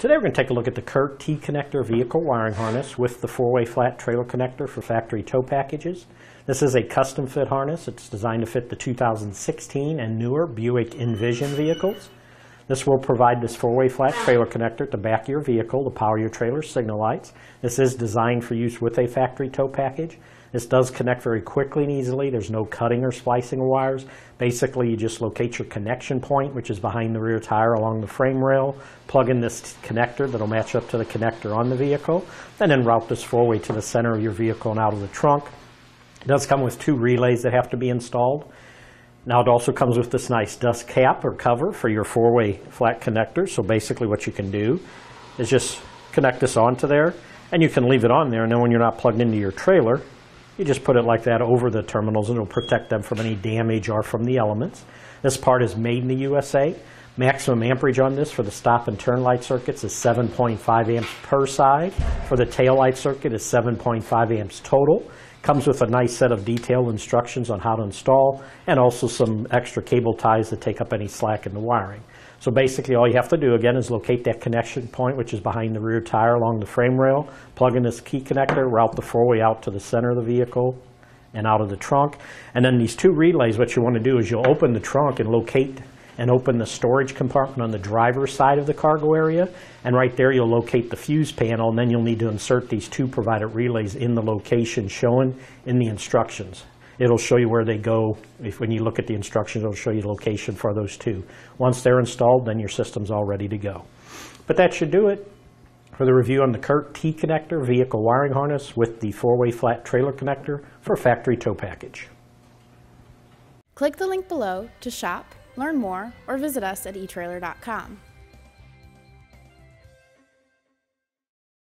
Today we're going to take a look at the CURT T-connector vehicle wiring harness with the four-way flat trailer connector for factory tow packages. This is a custom fit harness. It's designed to fit the 2016 and newer Buick Envision vehicles. This will provide this four-way flat trailer connector the back your vehicle to power your trailer's signal lights. This is designed for use with a factory tow package. This does connect very quickly and easily. There's no cutting or splicing of wires. Basically, you just locate your connection point, which is behind the rear tire along the frame rail, plug in this connector that'll match up to the connector on the vehicle, and then route this four-way to the center of your vehicle and out of the trunk. It does come with two relays that have to be installed. Now it also comes with this nice dust cap or cover for your four-way flat connector. So basically what you can do is just connect this onto there and you can leave it on there and then when you're not plugged into your trailer, you just put it like that over the terminals and it'll protect them from any damage or from the elements. This part is made in the USA. Maximum amperage on this for the stop and turn light circuits is 7.5 amps per side. For the tail light circuit is 7.5 amps total. Comes with a nice set of detailed instructions on how to install and also some extra cable ties that take up any slack in the wiring. So basically all you have to do again is locate that connection point which is behind the rear tire along the frame rail, plug in this key connector, route the four-way out to the center of the vehicle and out of the trunk. And then these two relays, what you want to do is you'll open the trunk and locate and open the storage compartment on the driver's side of the cargo area. And right there you'll locate the fuse panel and then you'll need to insert these two provided relays in the location shown in the instructions it'll show you where they go. If when you look at the instructions, it'll show you the location for those two. Once they're installed, then your system's all ready to go. But that should do it for the review on the CURT T-connector vehicle wiring harness with the four-way flat trailer connector for factory tow package. Click the link below to shop, learn more, or visit us at etrailer.com.